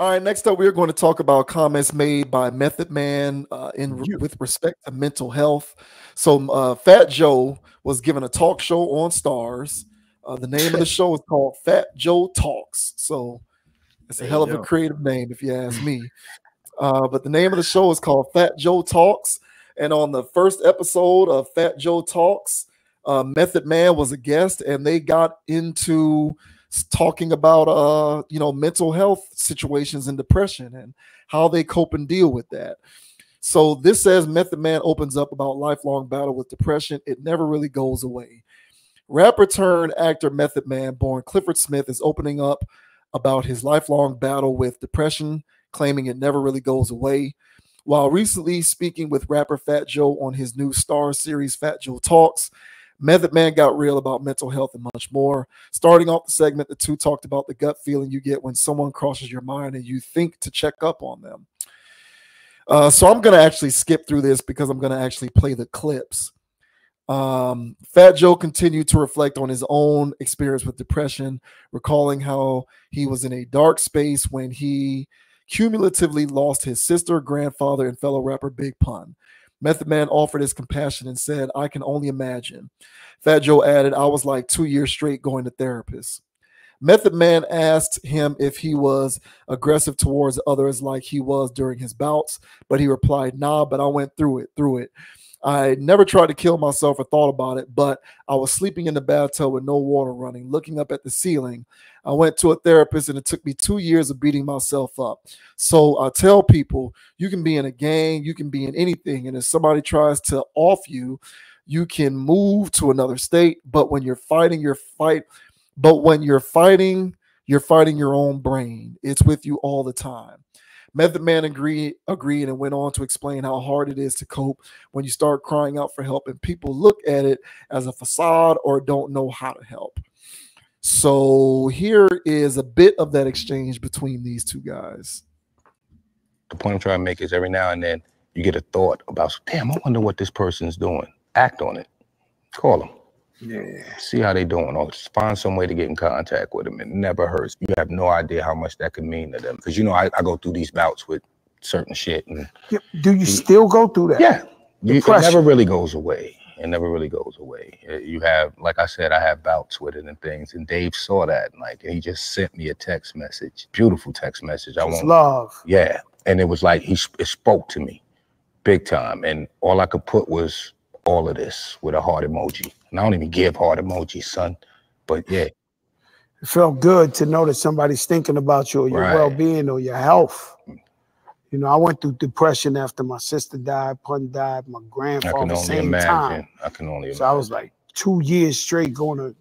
All right, next up, we're going to talk about comments made by Method Man uh, in with respect to mental health. So, uh, Fat Joe was given a talk show on Starz. Uh, the name of the show is called Fat Joe Talks. So, it's a hell of go. a creative name, if you ask me. Uh, but the name of the show is called Fat Joe Talks. And on the first episode of Fat Joe Talks, uh, Method Man was a guest, and they got into talking about uh you know mental health situations and depression and how they cope and deal with that. So this says Method Man opens up about lifelong battle with depression. It never really goes away. Rapper turned actor Method Man, born Clifford Smith, is opening up about his lifelong battle with depression, claiming it never really goes away. While recently speaking with rapper Fat Joe on his new Starz series Fat Joe Talks, Method Man got real about mental health and much more. Starting off the segment, the two talked about the gut feeling you get when someone crosses your mind and you think to check up on them. Uh, so I'm going to actually skip through this because I'm going to actually play the clips. Um, Fat Joe continued to reflect on his own experience with depression, recalling how he was in a dark space when he cumulatively lost his sister, grandfather, and fellow rapper Big Pun. Method Man offered his compassion and said, I can only imagine. Fat Joe added, I was like two years straight going to therapists. Method Man asked him if he was aggressive towards others like he was during his bouts, but he replied, Nah, but I went through it, through it. I never tried to kill myself or thought about it, but I was sleeping in the bathtub with no water running, looking up at the ceiling. I went to a therapist and it took me two years of beating myself up. So I tell people you can be in a gang, you can be in anything. And if somebody tries to off you, you can move to another state. But when you're fighting your fight, but when you're fighting, you're fighting your own brain. It's with you all the time. Method Man agreed, agreed and went on to explain how hard it is to cope when you start crying out for help and people look at it as a facade or don't know how to help. So here is a bit of that exchange between these two guys. The point I'm trying to make is every now and then you get a thought about, damn, I wonder what this person's doing. Act on it. Call them. Yeah. See how they doing, or find some way to get in contact with them. It never hurts. You have no idea how much that could mean to them. Because you know, I, I, go through these bouts with certain shit. And do you still go through that? Yeah. You, it never really goes away. It never really goes away. Uh, you have, like I said, I have bouts with it and things. And Dave saw that, and like, and he just sent me a text message, beautiful text message. I want love. Yeah, and it was like he it spoke to me, big time. And all I could put was all of this with a heart emoji. And I don't even give heart emojis, son. But yeah. It felt good to know that somebody's thinking about you or your right. well-being or your health. You know, I went through depression after my sister died, Pun died, my grandfather, same imagine. time. I can only So I was like two years straight going to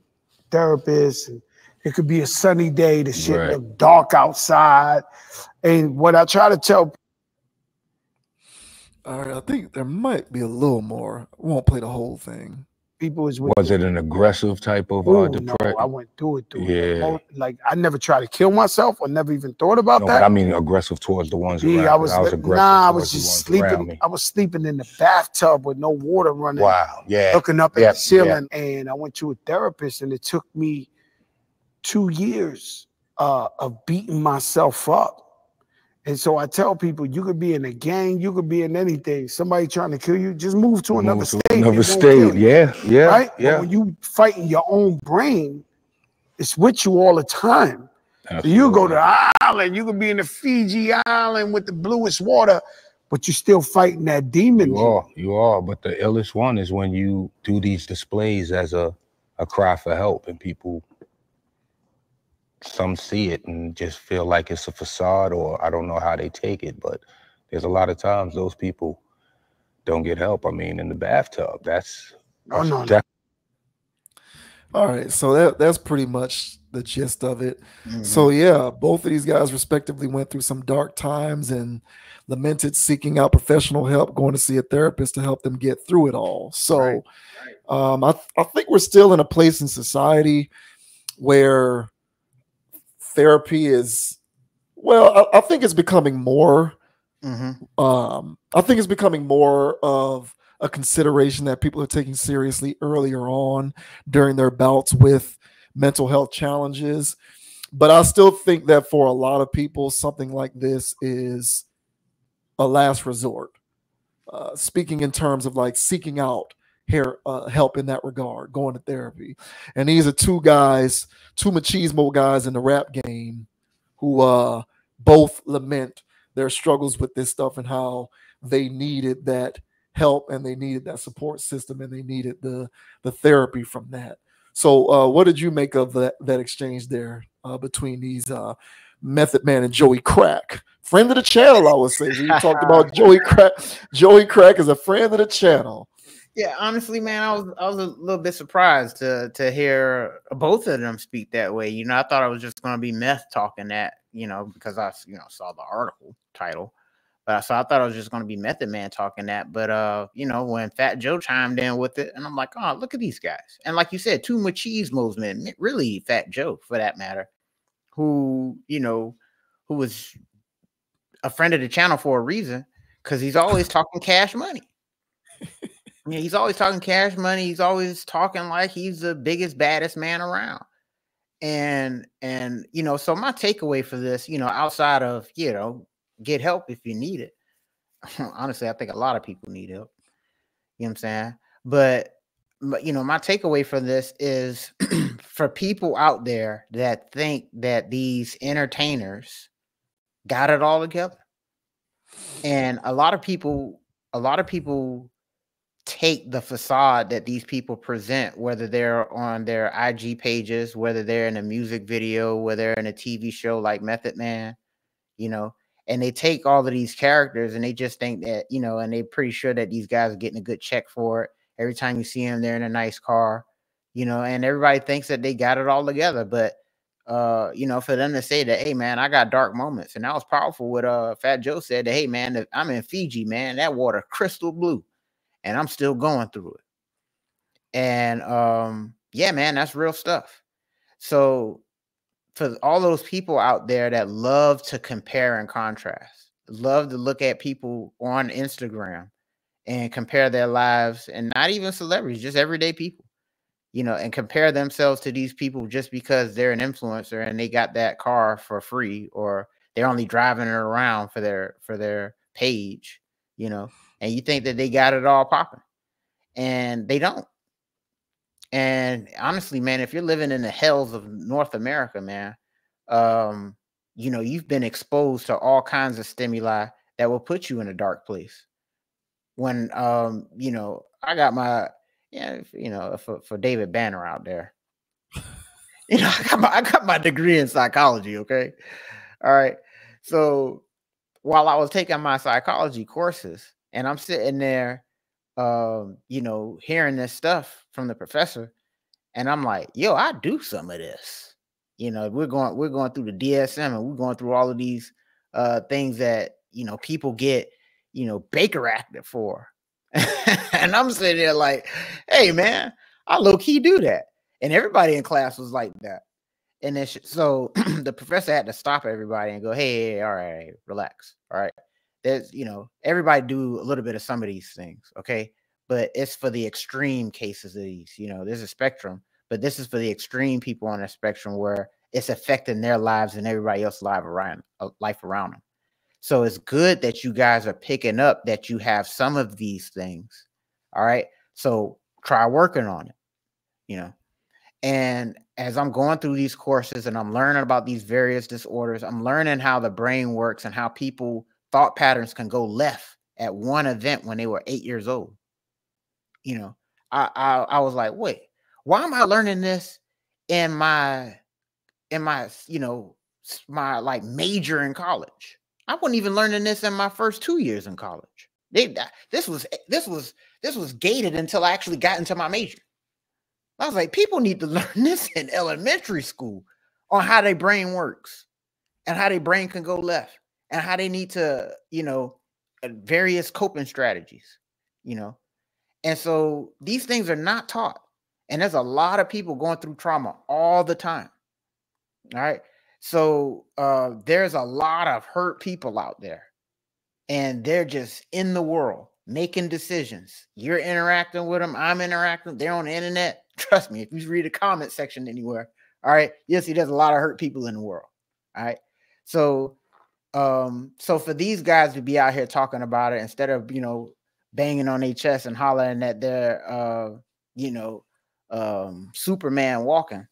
therapists and it could be a sunny day, the shit right. look dark outside. And what I try to tell all right, I think there might be a little more. I won't play the whole thing. People is was it an aggressive type of uh, depression? No, I went through it. Through yeah, it. like I never tried to kill myself. or never even thought about no, that. I mean, aggressive towards the ones yeah. I was, I was aggressive. Nah, I was just sleeping. I was sleeping in the bathtub with no water running. Wow, yeah, looking up at the ceiling. And I went to a therapist, and it took me two years uh, of beating myself up and so I tell people, you could be in a gang, you could be in anything. Somebody trying to kill you, just move to another to state. Another state, yeah, yeah, right. Yeah. But when you fighting your own brain, it's with you all the time. So you go to the island, you could be in the Fiji island with the bluest water, but you're still fighting that demon. You are, you are. But the illest one is when you do these displays as a a cry for help, and people some see it and just feel like it's a facade or I don't know how they take it, but there's a lot of times those people don't get help. I mean, in the bathtub, that's, oh, no, no. All right, so that that's pretty much the gist of it. Mm-hmm. So yeah, both of these guys respectively went through some dark times and lamented seeking out professional help, going to see a therapist to help them get through it all. So right. um, I I think we're still in a place in society where therapy is well I, I think it's becoming more mm-hmm. um i think it's becoming more of a consideration that people are taking seriously earlier on during their bouts with mental health challenges but I still think that for a lot of people, something like this is a last resort. Uh, speaking in terms of like seeking out hair, uh, help in that regard, going to therapy. And these are two guys, two machismo guys in the rap game who uh, both lament their struggles with this stuff and how they needed that help and they needed that support system and they needed the the therapy from that. So, uh, what did you make of that that exchange there uh, between these uh, Method Man and Joey Crack, friend of the channel? I would say we talked about Joey Crack. Joey Crack is a friend of the channel. Yeah, honestly, man, I was I was a little bit surprised to to hear both of them speak that way. You know, I thought I was just going to be Meth talking that, you know, because I you know saw the article title. But so I thought I was just going to be Method Man talking that. But uh, you know, when Fat Joe chimed in with it, and I'm like, oh, look at these guys. And like you said, two machismos, man, really Fat Joe for that matter, who you know, who was a friend of the channel for a reason, because he's always talking cash money. he's always talking cash money. He's always talking like he's the biggest, baddest man around and and you know so my takeaway for this you know outside of you know get help if you need it. Honestly, I think a lot of people need help. You know what I'm saying? But, but you know, my takeaway from this is for people out there that think that these entertainers got it all together. And a lot of people, a lot of people take the facade that these people present, whether they're on their IG pages, whether they're in a music video, whether they're in a TV show like Method Man, you know, and they take all of these characters and they just think that you know and they're pretty sure that these guys are getting a good check for it every time you see them they're in a nice car you know and everybody thinks that they got it all together but uh you know for them to say that hey man i got dark moments and that was powerful what uh fat joe said that hey man i'm in fiji man that water crystal blue and i'm still going through it. And um yeah man that's real stuff. So for all those people out there that love to compare and contrast, love to look at people on Instagram and compare their lives and not even celebrities, just everyday people, you know, and compare themselves to these people just because they're an influencer and they got that car for free or they're only driving it around for their for their page, you know, and you think that they got it all popping. And they don't. And honestly, man, if you're living in the hells of North America, man, um, you know, you've been exposed to all kinds of stimuli that will put you in a dark place. When um, you know, I got my yeah, you know, for, for David Banner out there. you know, I got my I got my degree in psychology, okay? All right. So while I was taking my psychology courses and I'm sitting there um, you know, hearing this stuff from the professor, and I'm like, yo, I do some of this. You know, we're going, we're going through the DSM and we're going through all of these uh things that you know people get, you know, Baker acted for. and I'm sitting there like, hey man, I low-key do that. And everybody in class was like that. And then so the professor had to stop everybody and go, hey all right, relax. All right there's you know everybody do a little bit of some of these things okay? But it's for the extreme cases of these you know there's a spectrum but this is for the extreme people on a spectrum where it's affecting their lives and everybody else's life around uh, life around them so it's good that you guys are picking up that you have some of these things all right? So try working on it you know? And as i'm going through these courses and i'm learning about these various disorders i'm learning how the brain works and how people thought patterns can go left at one event when they were eight years old. You know, I I, I was like, wait, why am I learning this in my in my you know my like major in college? I wasn't even learning this in my first two years in college. They this was this was this was gated until I actually got into my major. I was like, people need to learn this in elementary school on how their brain works and how their brain can go left and how they need to, you know, uh, various coping strategies, you know. And so these things are not taught. And there's a lot of people going through trauma all the time. All right. So uh, there's a lot of hurt people out there, and they're just in the world making decisions. You're interacting with them, I'm interacting, they're on the internet. Trust me, if you read a comment section anywhere, All right. Yes, see, there's a lot of hurt people in the world. All right. So um, so for these guys to be out here talking about it instead of you know banging on their chest and hollering that they're uh, you know, um Superman walking.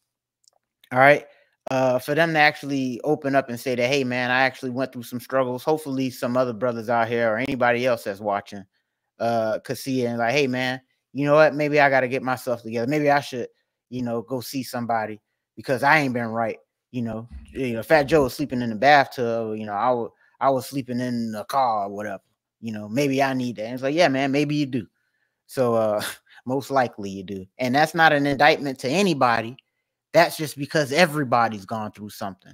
All right. Uh, for them to actually open up and say that, hey man, I actually went through some struggles. Hopefully, some other brothers out here or anybody else that's watching uh could see it and like, hey man, you know what? Maybe I gotta get myself together. Maybe I should, you know, go see somebody because I ain't been right. You know, you know, Fat Joe was sleeping in the bathtub, you know, I was I was sleeping in the car or whatever. You know, maybe I need that. And it's like, yeah, man, maybe you do. So uh most likely you do. And that's not an indictment to anybody that's just because everybody's gone through something.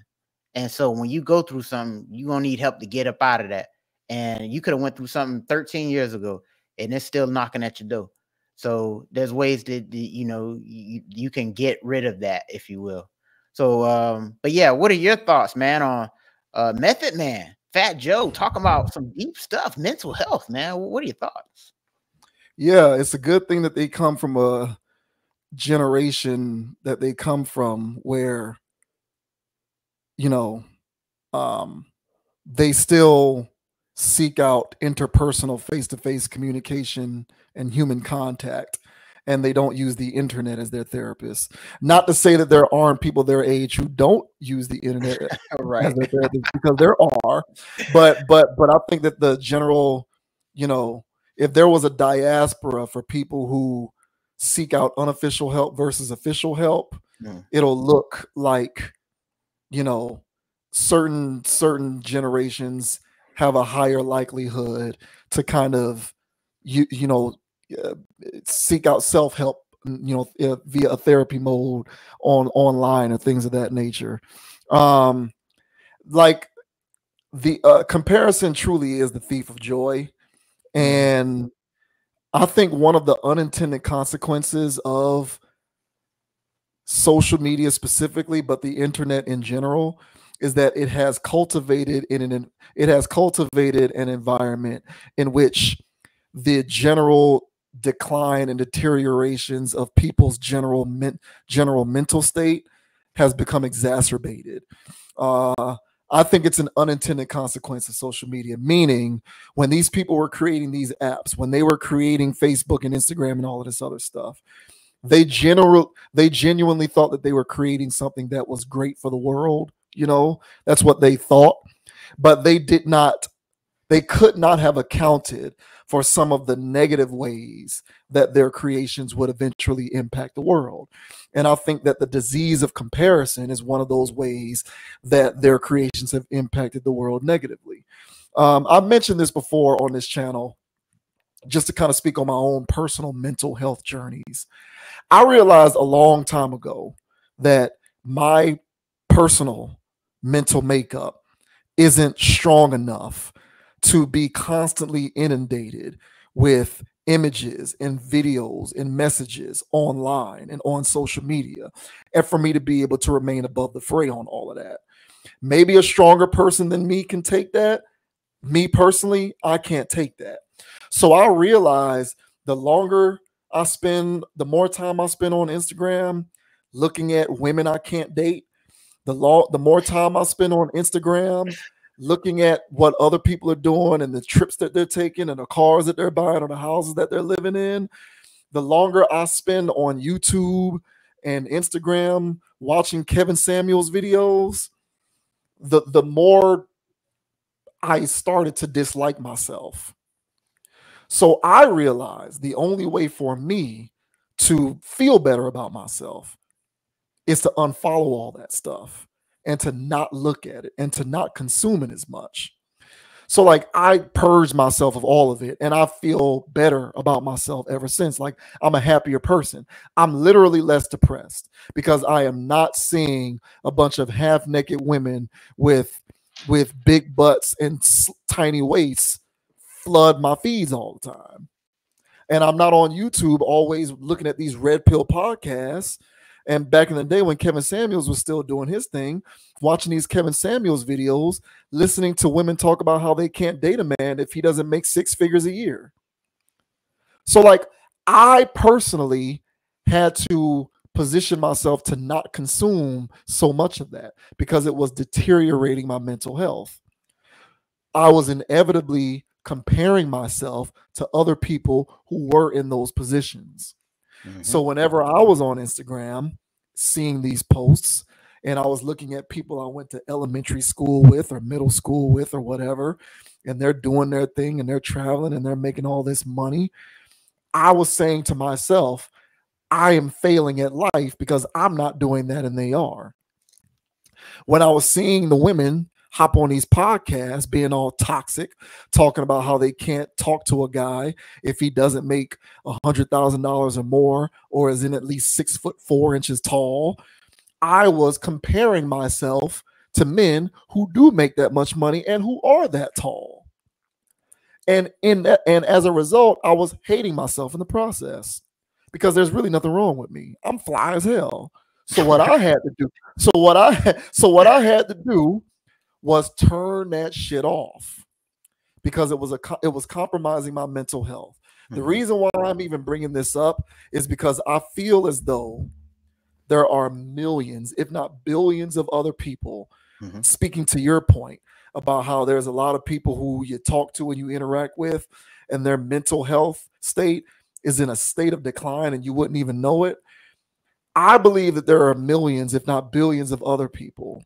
And so when you go through something, you're gonna need help to get up out of that. And you could have went through something 13 years ago and it's still knocking at your door. So there's ways that, you know you, you can get rid of that, if you will. So um, but yeah, what are your thoughts, man, on uh Method Man, Fat Joe talking about some deep stuff, mental health, man? What are your thoughts? Yeah, it's a good thing that they come from a generation that they come from where you know um they still seek out interpersonal face-to-face communication and human contact and they don't use the internet as their therapist not to say that there aren't people their age who don't use the internet right because there are but but but i think that the general you know if there was a diaspora for people who seek out unofficial help versus official help, mm. it'll look like, you know, certain certain generations have a higher likelihood to kind of you you know uh, seek out self-help you know uh, via a therapy mode on online or things of that nature um like the uh, comparison truly is the thief of joy mm. and I think one of the unintended consequences of social media specifically, but the internet in general, is that it has cultivated in an it has cultivated an environment in which the general decline and deteriorations of people's general men, general mental state has become exacerbated. Uh, I think it's an unintended consequence of social media. Meaning, when these people were creating these apps, when they were creating Facebook and Instagram and all of this other stuff, they general they genuinely thought that they were creating something that was great for the world. You know, that's what they thought, but they did not. They could not have accounted for some of the negative ways that their creations would eventually impact the world. And I think that the disease of comparison is one of those ways that their creations have impacted the world negatively. Um, I've mentioned this before on this channel, just to kind of speak on my own personal mental health journeys. I realized a long time ago that my personal mental makeup isn't strong enough to be constantly inundated with images and videos and messages online and on social media, and for me to be able to remain above the fray on all of that. Maybe a stronger person than me can take that. Me personally, I can't take that. So I realize the longer I spend, the more time I spend on Instagram looking at women I can't date, the law, the more time I spend on Instagram looking at what other people are doing and the trips that they're taking and the cars that they're buying or the houses that they're living in, the longer I spend on YouTube and Instagram watching Kevin Samuels videos, the the more I started to dislike myself. So I realized the only way for me to feel better about myself is to unfollow all that stuff and to not look at it and to not consume it as much. So like I purge myself of all of it and I feel better about myself ever since. Like I'm a happier person. I'm literally less depressed because I am not seeing a bunch of half-naked women with with big butts and tiny waists flood my feeds all the time. And I'm not on YouTube always looking at these red pill podcasts and back in the day when Kevin Samuels was still doing his thing, watching these Kevin Samuels videos, listening to women talk about how they can't date a man if he doesn't make six figures a year. So, like, I personally had to position myself to not consume so much of that because it was deteriorating my mental health. I was inevitably comparing myself to other people who were in those positions. Mm-hmm. So whenever I was on Instagram seeing these posts and I was looking at people I went to elementary school with or middle school with or whatever, and they're doing their thing and they're traveling and they're making all this money, I was saying to myself, I am failing at life because I'm not doing that and they are. When I was seeing the women hop on these podcasts being all toxic, talking about how they can't talk to a guy if he doesn't make a hundred thousand dollars or more or is in at least six foot four inches tall. I was comparing myself to men who do make that much money and who are that tall. And in that, and as a result, I was hating myself in the process because there's really nothing wrong with me. I'm fly as hell. So what I had to do, so what I so what I had to do was turn that shit off because it was a it was compromising my mental health. Mm-hmm. The reason why I'm even bringing this up is because I feel as though there are millions, if not billions, of other people. Mm-hmm. Speaking to your point about how there's a lot of people who you talk to and you interact with, and their mental health state is in a state of decline and you wouldn't even know it. I believe that there are millions, if not billions, of other people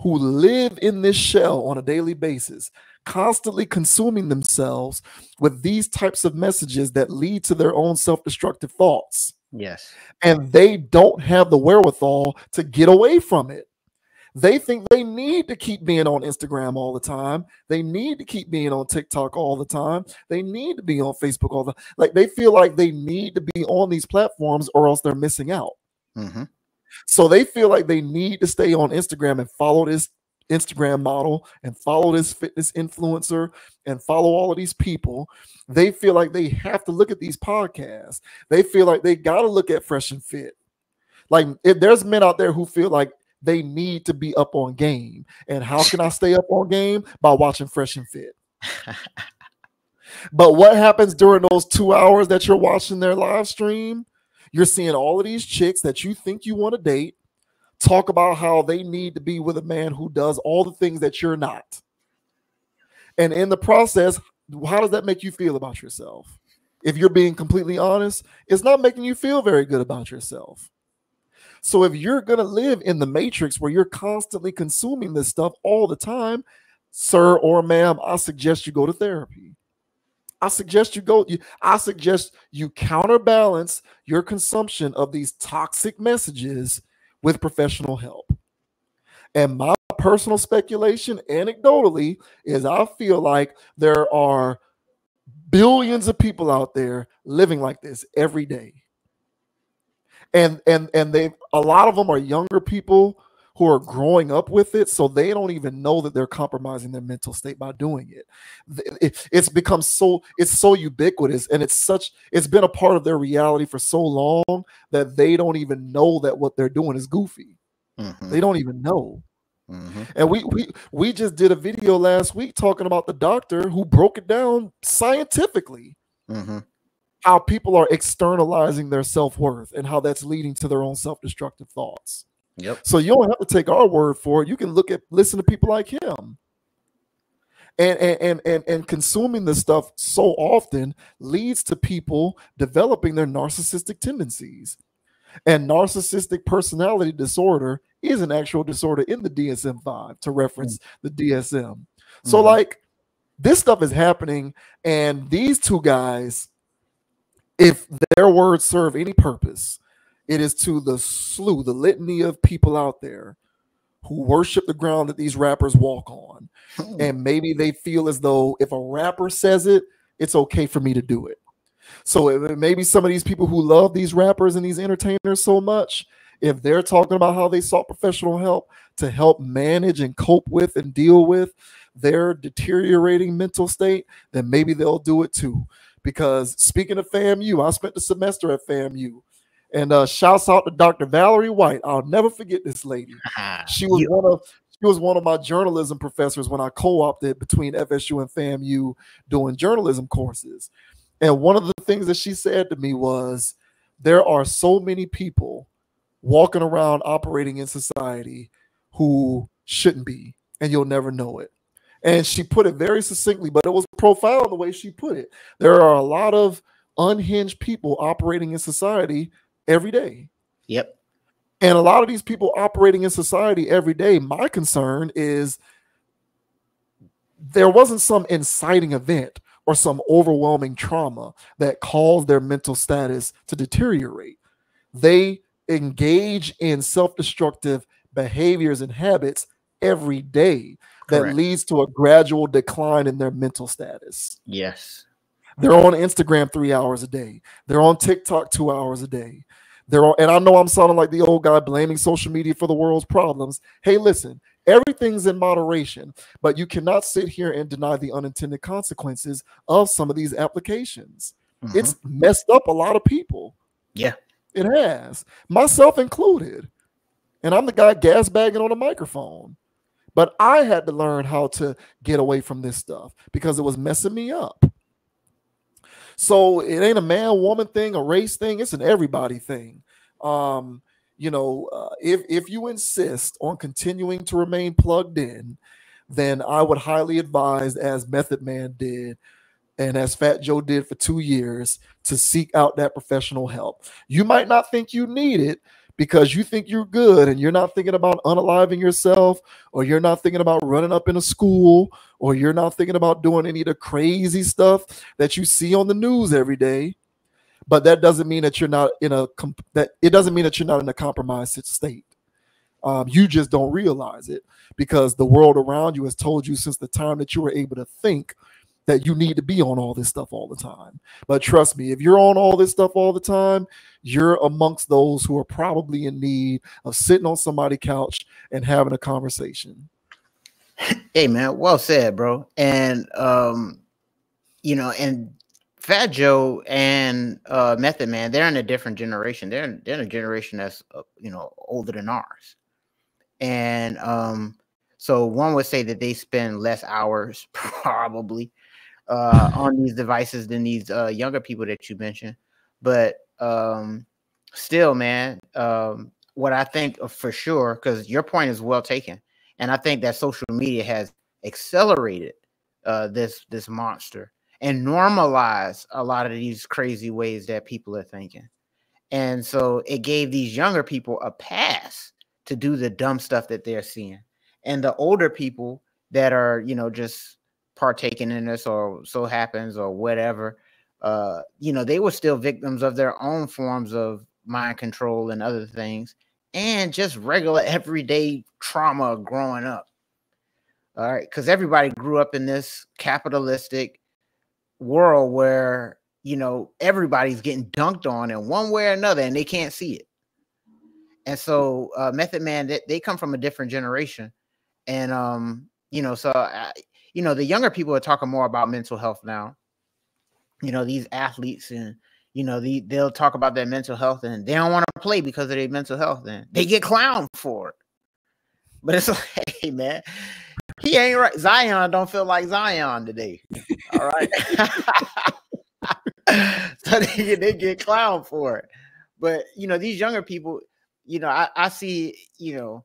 who live in this shell on a daily basis, constantly consuming themselves with these types of messages that lead to their own self destructive thoughts. Yes. And they don't have the wherewithal to get away from it. They think they need to keep being on Instagram all the time. They need to keep being on TikTok all the time. They need to be on Facebook all the like they feel like they need to be on these platforms or else they're missing out. Mm-hmm. So they feel like they need to stay on Instagram and follow this Instagram model and follow this fitness influencer and follow all of these people. They feel like they have to look at these podcasts. They feel like they got to look at Fresh and Fit. Like if there's men out there who feel like they need to be up on game. And how can I stay up on game? By watching Fresh and Fit. but what happens during those two hours that you're watching their live stream? You're seeing all of these chicks that you think you want to date talk about how they need to be with a man who does all the things that you're not. And in the process, how does that make you feel about yourself? If you're being completely honest, it's not making you feel very good about yourself. So if you're going to live in the matrix where you're constantly consuming this stuff all the time, sir or ma'am, I suggest you go to therapy. I suggest you go I suggest you counterbalance your consumption of these toxic messages with professional help. And my personal speculation anecdotally is I feel like there are billions of people out there living like this every day and and and they a lot of them are younger people who are growing up with it so they don't even know that they're compromising their mental state by doing it. it's become so it's so ubiquitous and it's such it's been a part of their reality for so long that they don't even know that what they're doing is goofy mm-hmm. they don't even know mm-hmm. and we we we just did a video last week talking about the doctor who broke it down scientifically mm-hmm how people are externalizing their self-worth and how that's leading to their own self-destructive thoughts. Yep. So you don't have to take our word for it. You can look at listen to people like him. And and and and, and consuming this stuff so often leads to people developing their narcissistic tendencies. And narcissistic personality disorder is an actual disorder in the DSM-5 to reference mm-hmm. the DSM. So mm-hmm. like this stuff is happening and these two guys if their words serve any purpose, it is to the slew, the litany of people out there who worship the ground that these rappers walk on. Hmm. And maybe they feel as though if a rapper says it, it's okay for me to do it. So maybe some of these people who love these rappers and these entertainers so much, if they're talking about how they sought professional help to help manage and cope with and deal with their deteriorating mental state, then maybe they'll do it too because speaking of FAMU, I spent the semester at FAMU. And uh, shouts out to Dr. Valerie White. I'll never forget this lady. She was one of she was one of my journalism professors when I co-opted between FSU and FAMU doing journalism courses. And one of the things that she said to me was, there are so many people walking around operating in society who shouldn't be, and you'll never know it. And she put it very succinctly, but it was profound the way she put it. There are a lot of unhinged people operating in society every day. Yep. And a lot of these people operating in society every day, my concern is there wasn't some inciting event or some overwhelming trauma that caused their mental status to deteriorate. They engage in self destructive behaviors and habits every day that Correct. leads to a gradual decline in their mental status. Yes. They're on Instagram three hours a day. They're on TikTok two hours a day. They're on, and I know I'm sounding like the old guy blaming social media for the world's problems. Hey, listen, everything's in moderation, but you cannot sit here and deny the unintended consequences of some of these applications. Mm-hmm. It's messed up a lot of people. Yeah. It has, myself included. And I'm the guy gas bagging on a microphone. But I had to learn how to get away from this stuff because it was messing me up. So it ain't a man woman thing, a race thing, it's an everybody thing. Um, you know, uh, if if you insist on continuing to remain plugged in, then I would highly advise, as Method Man did, and as Fat Joe did for two years, to seek out that professional help. You might not think you need it because you think you're good and you're not thinking about unaliving yourself, or you're not thinking about running up in a school, or you're not thinking about doing any of the crazy stuff that you see on the news every day. But that doesn't mean that you're not in a that it doesn't mean that you're not in a compromised state. Um, you just don't realize it because the world around you has told you since the time that you were able to think that you need to be on all this stuff all the time. But trust me, if you're on all this stuff all the time, you're amongst those who are probably in need of sitting on somebody's couch and having a conversation. Hey man, well said, bro. And um, you know, and Fat Joe and uh, Method Man, they're in a different generation. They're in, they're in a generation that's uh, you know older than ours, and um, so one would say that they spend less hours probably uh, on these devices than these uh, younger people that you mentioned. But um, still, man, um, what I think for sure, because your point is well taken, and I think that social media has accelerated uh, this this monster and normalized a lot of these crazy ways that people are thinking. And so it gave these younger people a pass to do the dumb stuff that they're seeing. And the older people that are, you know, just partaking in this or so happens or whatever uh you know they were still victims of their own forms of mind control and other things and just regular everyday trauma growing up. All right because everybody grew up in this capitalistic world where you know everybody's getting dunked on in one way or another and they can't see it. And so uh method man they, they come from a different generation and um you know so I, you know, the younger people are talking more about mental health now. You know, these athletes and you know, the, they'll talk about their mental health and they don't want to play because of their mental health and they get clowned for it. But it's like, hey man, he ain't right. Zion don't feel like Zion today. All right. so they, they get clowned for it. But you know, these younger people, you know, I, I see, you know,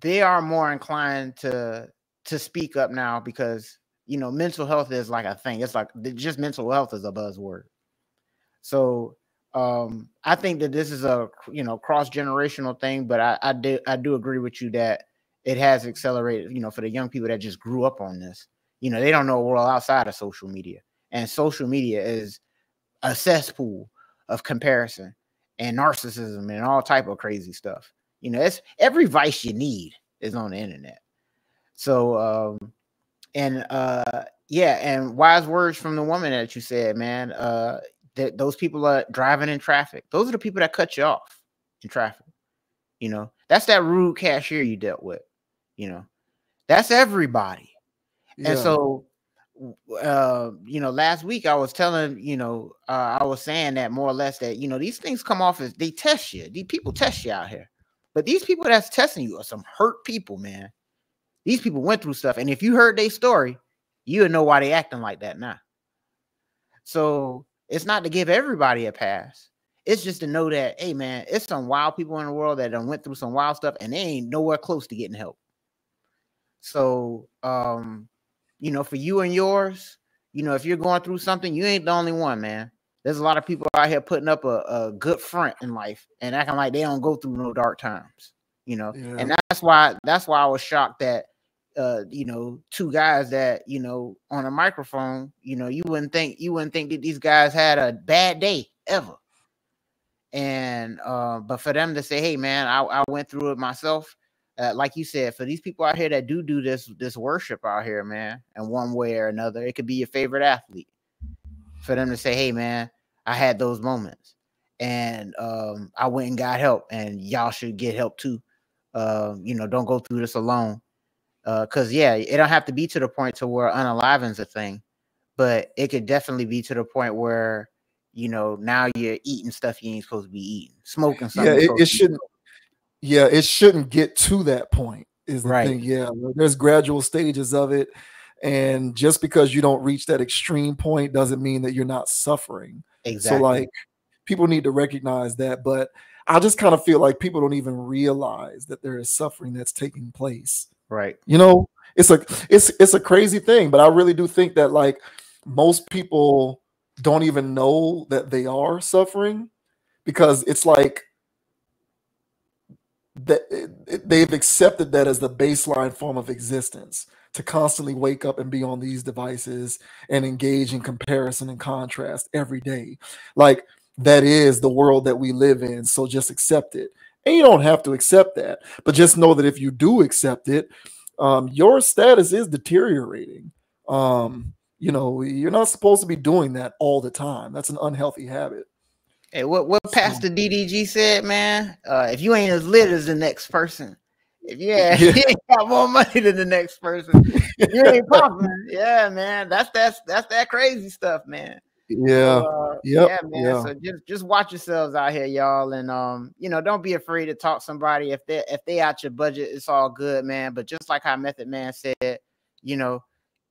they are more inclined to to speak up now because you know mental health is like a thing. It's like just mental health is a buzzword. So um I think that this is a you know cross generational thing, but I, I do I do agree with you that it has accelerated. You know, for the young people that just grew up on this, you know, they don't know a world outside of social media, and social media is a cesspool of comparison and narcissism and all type of crazy stuff. You know, it's every vice you need is on the internet. So um and uh yeah, and wise words from the woman that you said, man. Uh that those people are driving in traffic. Those are the people that cut you off in traffic. You know, that's that rude cashier you dealt with. You know, that's everybody. Yeah. And so uh you know last week i was telling you know uh, i was saying that more or less that you know these things come off as they test you these people test you out here but these people that's testing you are some hurt people man these people went through stuff, and if you heard their story, you would know why they acting like that now. So it's not to give everybody a pass. It's just to know that, hey man, it's some wild people in the world that done went through some wild stuff and they ain't nowhere close to getting help. So um, you know, for you and yours, you know, if you're going through something, you ain't the only one, man. There's a lot of people out here putting up a, a good front in life and acting like they don't go through no dark times, you know. Yeah. And that's why that's why I was shocked that uh, you know, two guys that, you know, on a microphone, you know, you wouldn't think you wouldn't think that these guys had a bad day ever. And uh, but for them to say, hey man, I, I went through it myself, uh, like you said, for these people out here that do do this this worship out here, man, in one way or another, it could be your favorite athlete. For them to say, "Hey, man, I had those moments, and um, I went and got help, and y'all should get help too. Uh, you know, don't go through this alone. Because uh, yeah, it don't have to be to the point to where unaliven's a thing, but it could definitely be to the point where you know now you're eating stuff you ain't supposed to be eating, smoking something. Yeah, it, it shouldn't yeah, it shouldn't get to that point. Is the right. thing. Yeah, there's gradual stages of it. And just because you don't reach that extreme point doesn't mean that you're not suffering. Exactly. So like people need to recognize that. But I just kind of feel like people don't even realize that there is suffering that's taking place. Right. You know, it's a it's it's a crazy thing, but I really do think that like most people don't even know that they are suffering because it's like that they've accepted that as the baseline form of existence to constantly wake up and be on these devices and engage in comparison and contrast every day like that is the world that we live in so just accept it and you don't have to accept that but just know that if you do accept it um, your status is deteriorating um, you know you're not supposed to be doing that all the time that's an unhealthy habit Hey, what what Pastor DDG said, man? Uh, if you ain't as lit as the next person, if you, yeah. you ain't got more money than the next person, you ain't popping. yeah, man. That's that's that's that crazy stuff, man. Yeah. So, uh, yep. Yeah, man. Yeah. So just just watch yourselves out here, y'all, and um, you know, don't be afraid to talk somebody if they if they out your budget, it's all good, man. But just like how Method Man said, you know,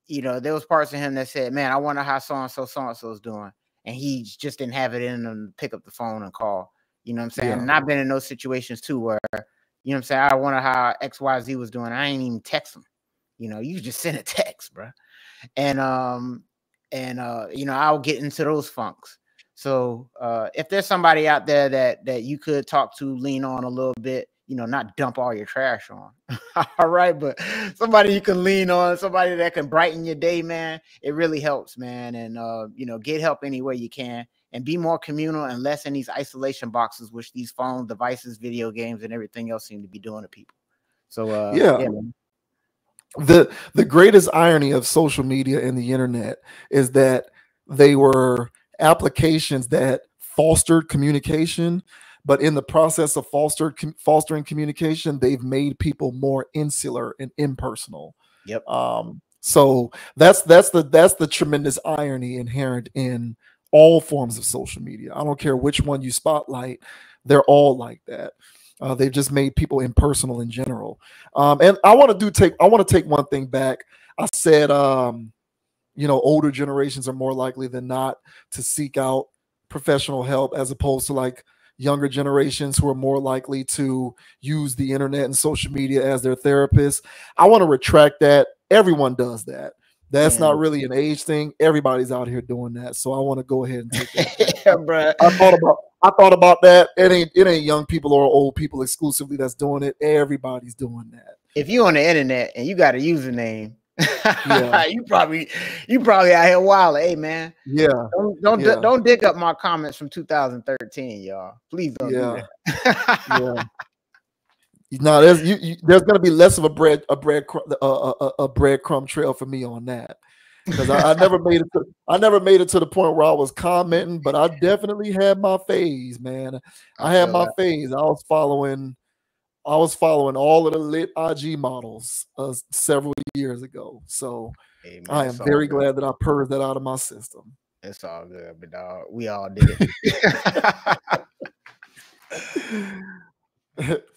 you know, there was parts of him that said, "Man, I wonder how so and so so and so is doing." and he just didn't have it in him to pick up the phone and call. You know what I'm saying? Yeah. And I've been in those situations too where, you know what I'm saying? I wonder how XYZ was doing. I ain't even text him. You know, you just send a text, bro. And um, and uh, you know, I'll get into those funks. So uh if there's somebody out there that that you could talk to, lean on a little bit, you know, not dump all your trash on. all right, but somebody you can lean on, somebody that can brighten your day, man. It really helps, man. And uh, you know, get help any way you can and be more communal and less in these isolation boxes, which these phone devices, video games, and everything else seem to be doing to people. So uh yeah. yeah the the greatest irony of social media and the internet is that they were applications that fostered communication but in the process of foster, com, fostering communication, they've made people more insular and impersonal. Yep. Um, so that's that's the that's the tremendous irony inherent in all forms of social media. I don't care which one you spotlight, they're all like that. Uh, they've just made people impersonal in general. Um, and I want to do take I want to take one thing back. I said, um, you know, older generations are more likely than not to seek out professional help as opposed to like younger generations who are more likely to use the internet and social media as their therapist. I want to retract that. Everyone does that. That's not really an age thing. Everybody's out here doing that. So I want to go ahead and take that. yeah, bro. I thought about I thought about that. It ain't it ain't young people or old people exclusively that's doing it. Everybody's doing that. If you're on the internet and you got a username yeah. you probably you probably out here wild. Hey man. Yeah. Don't don't, yeah. don't dig up my comments from 2013, y'all. Please don't yeah. do yeah. No, there's you, you, there's gonna be less of a bread a bread a, a, a breadcrumb trail for me on that because I, I, never made it to I never made it to the point where I was commenting, but I definitely had my phase, man. I had my phase. I was following I was following all of the lit IG models uh, several years ago. So hey, man, I am very good. glad that I purged that out of my system. It's all good, but dog, we all did it.